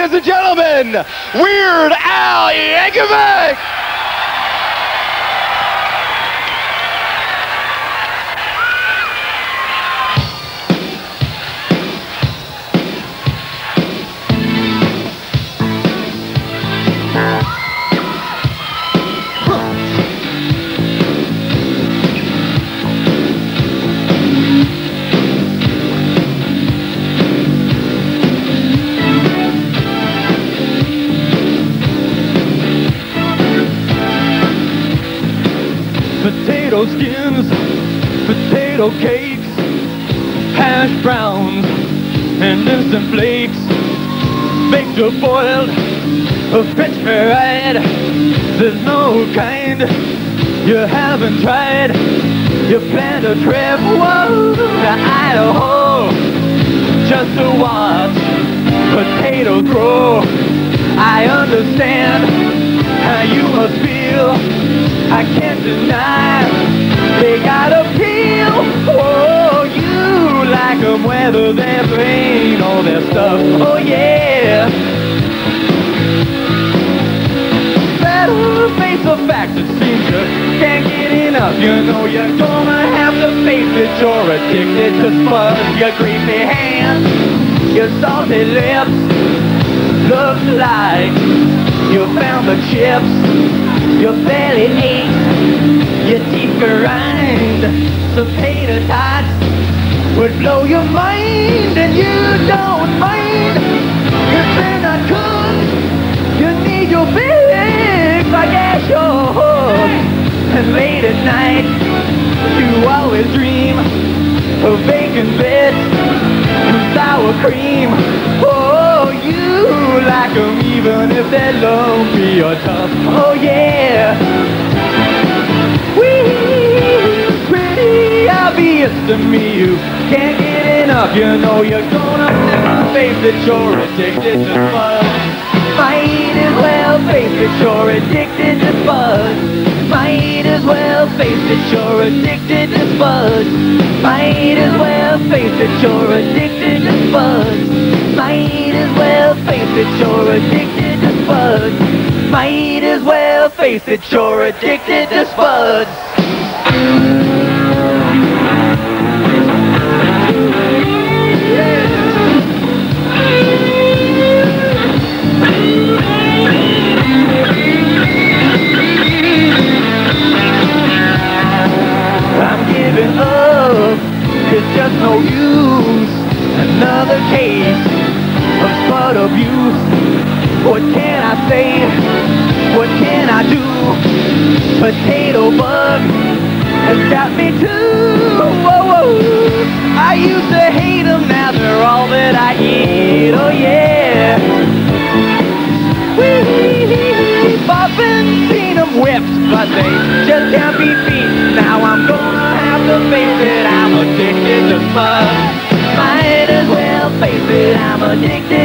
ladies and gentlemen, Weird Al Yankovic! Potato skins, potato cakes, hash browns, and instant flakes, baked or boiled, or french fried. There's no kind you haven't tried. You planned a trip, whoa, to Idaho, just to watch potatoes grow. I understand how you must feel. I can't deny they got appeal. Oh, you like 'em whether they're plain or their stuff. Oh yeah. Better face the fact it seems you can't get enough. You know you're gonna have to face it. You're addicted to spud. Your greasy hands, your salty lips. Looks like you found the chips. Your belly aches, your teeth grind. Some tater tots would blow your mind, and you don't mind. If they're not cooked, you need your fix. I guess. And late at night, you always dream of bacon bits and sour cream. Oh, you like 'em even if they're lumpy or tough. Oh yeah. Wee, pretty obvious to me you can't get enough. You know you're gonna face it. You're addicted to fun. Might as well face it. You're addicted to fun. Might as well face it. You're addicted to fun. Might as well face it. You're addicted to fun. Might as well face it. You're addicted to spuds. Might as well face it, you're addicted to spuds. Another case of spud abuse. What can I say? What can I do? Potato bug has got me too. Whoa, whoa. I used to hate them, now they're all that I eat. Oh yeah. Wee, Bobbin seen them whipped, but they just can't be beat. Now I'm gonna have to face it, I'm addicted to spud. Might as well face it, I'm addicted